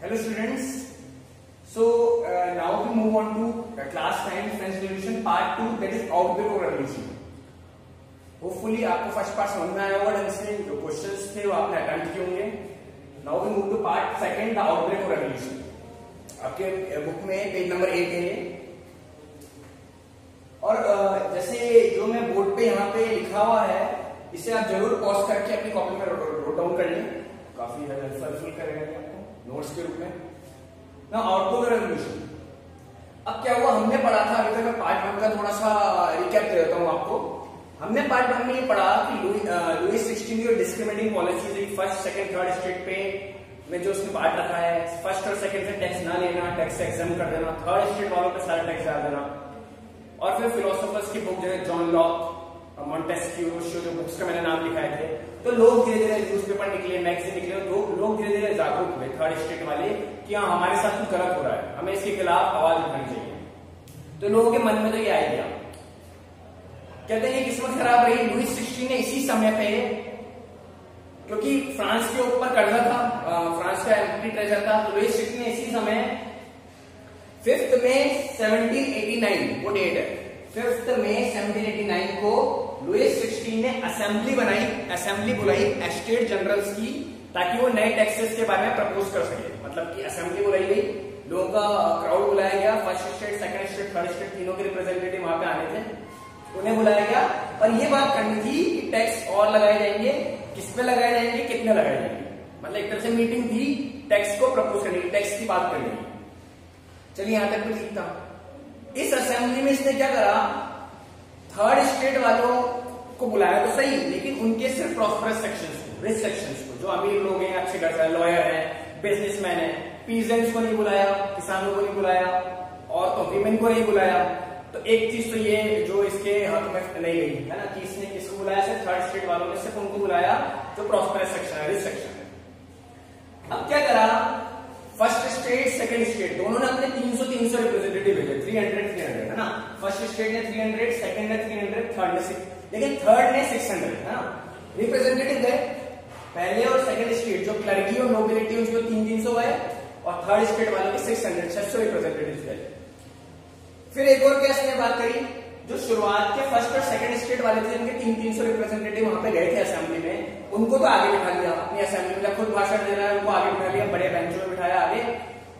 Hello students. So uh, now we move on to uh, class 9 French Revolution part 2 that. Hopefully आपको first part समझ में आया होगा ढंग से जो क्वेश्चंस थे वो आपने अटेम्प्ट किए होंगे. Now we move to part second the outbreak of revolution आपके बुक में पेज नंबर एट है और uh, जैसे जो मैं बोर्ड पे यहाँ पे लिखा हुआ है इसे आप ज़रूर पॉज करके अपनी कॉपी में नोट डाउन कर लें. काफ़ी हेल्पफुल करेगा। नोट्स के रूप में। ना आउटब्रेक रेवोल्यूशन अब क्या हुआ? हमने पढ़ा था, अभी तक मैं पार्ट वन का थोड़ा सा रिकैप दे देता हूँ आपको। हमने पार्ट वन में ये पढ़ा कि लुइस सिक्सटीन की discriminating policy first second third state पे, में जो उसने पार्ट रखा है फ़र्स्ट और सेकंड से टैक्स ना लेना टैक्स एग्ज़ाम कर देना थर्ड स्टेट वालों पे सारा टैक्स डाल देना। और फिर फिलोसोफर्स की बुक जो है जॉन लॉक मॉन्टेस्क्यू जो बुक्स का मैंने नाम लिखाए थे। तो लोग धीरे धीरे न्यूज़ पेपर निकले मैगजीन निकले तो लोग धीरे धीरे जागरूक हुए थर्ड स्टेट वाले, कि हाँ हमारे साथ कुछ गलत हो रहा है। हमें इसके खिलाफ आवाज़ उठानी चाहिए। तो लोगों के मन में तो ये आइडिया। कहते हैं, ये किस्मत खराब रही लुइस सिक्सटीन ने इसी समय पे, क्योंकि फ्रांस के ऊपर कर्जा था फ्रांस का एम्प्टी ट्रेजर था तो लुइस सिक्सटीन ने इसी समय फिफ्थ में 1789 वो डेट है। फिफ्थ में 1789 को लुइस सिक्सटीन ने असेंबली बनाई, असेंबली बुलाई स्टेट जनरल्स की, ताकि वो नए टैक्सेस के बारे में प्रपोज कर सके। मतलब कि असेंबली बुलाई गई, लोगों का क्राउड बुलाया गया first state second state third state तीनों के रिप्रेजेंटेटिव वहाँ पे आने थे, उन्हें बुलाया गया। और ये बात करनी थी कि टैक्स और लगाए जाएँगे, किस पे लगाए जाएँगे, कितने लगाए जाएँगे। मतलब एक तरह से मीटिंग थी टैक्स को प्रपोज करने की टैक्स की बात करने की। चलिए यहाँ तक तो ठीक था। इस असेंबली में इसने क्या करा? थर्ड स्टेट वालों को बुलाया तो सही, लेकिन उनके सिर्फ़ प्रॉस्परस सेक्शन को रिच सेक्शन को, जो अमीर लोग हैं, अच्छे घर से लॉयर है बिजनेसमैन है पीजेंट्स को नहीं बुलाया, किसानों को नहीं बुलाया, और तो वीमेन को नहीं बुलाया। तो एक चीज़ तो ये जो इसके हक में नहीं गई है ना, कि इसने किसको बुलाया सिर्फ़ थर्ड स्टेट वालों ने, सिर्फ़ उनको बुलाया जो प्रॉस्परस सेक्शन है रिच सेक्शन है। अब क्या करा? फ़र्स्ट स्टेट सेकंड स्टेट दोनों ने अपने 300 300 रिप्रेजेंटेटिव भेजे 300 300 है ना फ़र्स्ट स्टेट ने 300 सेकंड ने 300 थर्ड ने 6 लेकिन थर्ड ने 600 है ना? रिप्रेजेंटेटिव गए, पहले और सेकंड स्टेट जो क्लर्की और नोबिलिटी उनको तीन तीन सौ गए और थर्ड स्टेट वालों के सिक्स हंड्रेड छह सौ रिप्रेजेंटेटिव गए। फिर एक और केस में बात करी, जो शुरुआत के फ़र्स्ट और सेकंड स्टेट वाले थे जिनके तीन तीन सौ रिप्रेजेंटेटिव वहाँ पे गए थे असेंबली में। उनको तो आगे बिठा लिया, अपनी असेंबली में खुद भाषण दे रहा है, उनको आगे बिठा लिया बड़े बेंचों में बिठाया, आगे।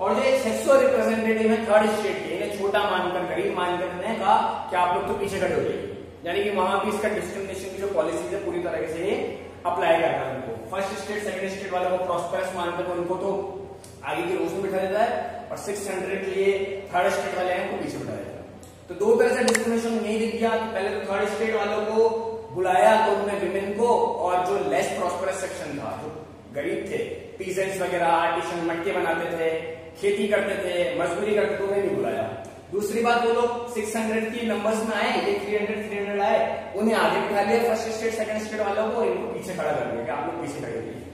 और जो छह सौ रिप्रेजेंटेटिव है थर्ड स्टेट के छोटा मानकर, गरीब मानकर ने कहा कि आप लोग तो पीछे खड़े हो जाइए यानी कि वहाँ भी इसका डिस्क्रिमिनेशन की जो पॉलिसी है, पूरी तरह से अप्लाई किया था उनको। फ़र्स्ट स्टेट सेकंड स्टेट वालों को प्रॉस्पेरस मानकर उनको तो आगे की रोज में बिठा देता है, और सिक्स हंड्रेड के लिए थर्ड स्टेट वाले हैं, उनको पीछे बिठा देता है। तो दो तरह से डिस्क्रिमिनेशन नहीं दिख गया पहले तो थर्ड स्टेट वालों को बुलाया तो उनमें विमेन को, और जो लेस प्रॉस्परस सेक्शन था, जो गरीब थे पीजेंट्स वगैरह आर्टिशन मटके बनाते थे खेती करते थे, मजदूरी करते थे, उन्हें नहीं बुलाया। दूसरी बात, वो लोग 600 की नंबर्स में आए ये 300 300 आए, उन्हें आगे बिठा लिया फ़र्स्ट स्टेट सेकंड स्टेट वालों को, इनको पीछे खड़ा कर दिया आप लोग पीछे खड़े रहिए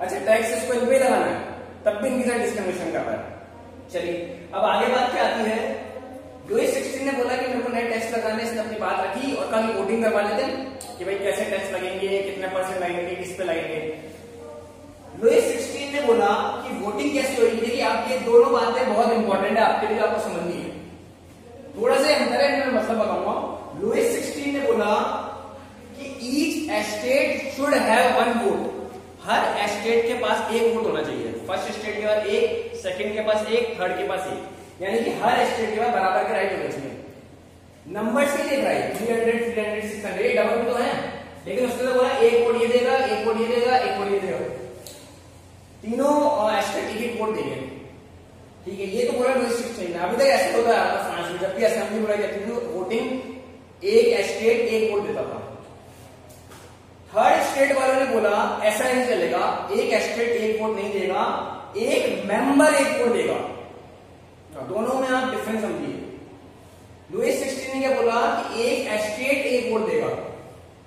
अच्छा टैक्स इसको इन पे लगाना है, तब भी इनकी डिस्क्रिमिनेशन कर रहा है। चलिए, अब आगे बात क्या आती है? लुइस सिक्सटीन ने बोला कि मेरे को नए टैक्स लगाने इसने अपनी बात रखी और कल वोटिंग करवा लेते कि भाई कैसे टैक्स लगेंगे, कितने परसेंट लगेंगे, किस पे लगेंगे। लुइस सिक्सटीन ने बोला कि कैसे होगी देखिए आप ये दोनों बातें बहुत इंपॉर्टेंट है, आपके लिए आपको समझनी है। थोड़ा सा अंतर है, मैं मतलब बताऊँगा। लुइस सिक्सटीन ने बोला कि each estate should have one vote her estate के पास एक वोट होना चाहिए। फ़र्स्ट स्टेट के पास एक सेकंड के पास एक थर्ड के पास एक। यानी कि हर स्टेट के पास बराबर के राइट होने चाहिए। नंबर से देख रहा है three hundred three hundred six hundred double तो है। लेकिन उसने तो बोला, एक वोट ये देगा, एक वोट ये देगा, एक वोट ये देगा। तीनों एस्टेट एक एक वोट देंगे ठीक है, ये तो बोला लुइस सिक्सटीन अभी तक ऐसे होता है फ्रांस में, जब भी असेंबली बुलाई जाती थी वोटिंग एक एस्टेट एक वोट देता था। थर्ड स्टेट वालों ने बोला, ऐसा नहीं चलेगा, एक एस्टेट एक वोट नहीं देगा, एक मेंबर एक वोट देगा। दोनों में आप डिफरेंस समझिए। लुइस सिक्सटीन ने क्या बोला कि एक एस्टेट एक वोट देगा।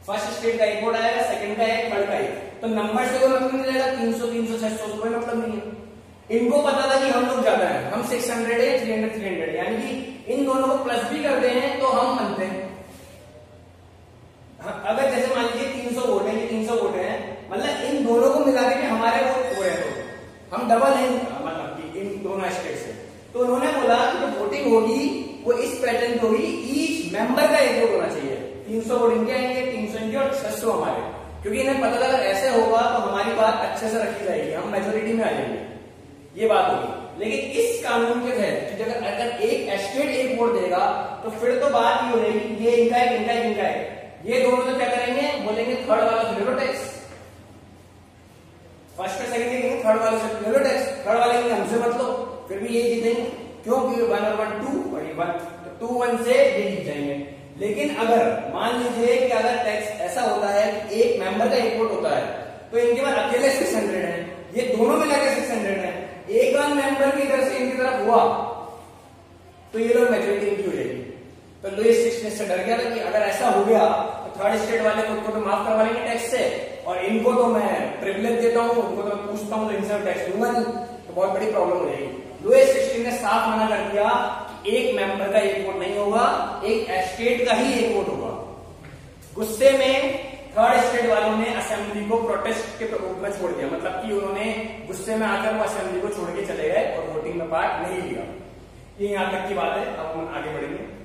फ़र्स्ट स्टेट का एक वोट आएगा सेकंड का एक थर्ड का एक तो नंबर से कोई मतलब नहीं रहेगा तीन सौ तीन सौ, छह सौ, कोई मतलब नहीं है। इनको पता था कि हम लोग ज़्यादा है। हम सिक्स हंड्रेड है थ्री हंड्रेड थ्री हंड्रेड यानी कि इन दोनों को प्लस भी करते हैं तो हम बनते हैं। अगर जैसे मान लीजिए तीन सौ वोट है तीन सौ वोट है मतलब इन दोनों को मिला के हमारे वोट हो रहे हैं हम डबल हैं मतलब कि इन दोनों स्टेट से। तो उन्होंने बोला कि जो वोटिंग होगी, वो इस पैटर्न पे होगी। ईच मेंबर का एक वोट होना चाहिए। तीन सौ वोट इनके आएँगे, तीन सौ इनके और छह सौ हमारे। क्योंकि इन्हें पता था, अगर ऐसे होगा तो हमारी बात अच्छे से रखी जाएगी, हम मेजोरिटी में आ जाएँगे। ये बात होगी। लेकिन इस कानून के तहत अगर अगर एक स्टेट एक वोट देगा तो फिर तो बात ये हो जाएगी ये इनका है इनका है इनका है। ये दोनों तो क्या करेंगे? बोलेंगे थर्ड वाला ले टैक्स फ़र्स्ट और सेकंड कहेंगे थर्ड वाले से ले टैक्स थर्ड वाले कहेंगे हमसे मत लो, फिर भी ये जीतेंगे। क्यों क्योंकि वन और वन टू और ये वन टू वन से ये जीत जाएँगे। लेकिन अगर मान लीजिए कि अगर टैक्स ऐसा होता है कि एक मेंबर का वोट होता है तो इनके पास अकेले सिक्स हंड्रेड है। ये दोनों मिलाकर सिक्स हंड्रेड है। एक वन मेंबर की इधर से इनकी तरफ़ हुआ तो ये लोग मेजोरिटी इनकी हो जाएगी। तो लुइस सिक्स से डर गया था कि अगर ऐसा हो गया तो थर्ड स्टेट वाले खुद को तो माफ़ करवा लेंगे टैक्स से। और इनको तो मैं प्रिविलेज देता हूँ, उनको तो मैं पूछता हूँ तो इनसे टैक्स दूँगा नहीं। तो बहुत बड़ी प्रॉब्लम हो जाएगी। लुइस सिक्सटीन ने साफ़ मना कर दिया कि एक मेंबर का एक वोट नहीं होगा, एक स्टेट का ही एक वोट होगा। गुस्से में थर्ड स्टेट वालों ने असेंबली को प्रोटेस्ट के रूप में छोड़ दिया। मतलब कि उन्होंने गुस्से में आकर वो असेंबली को छोड़ के चले गए और वोटिंग में पार्ट नहीं लिया। ये यहाँ तक की बात है, अब हम आगे बढ़ेंगे।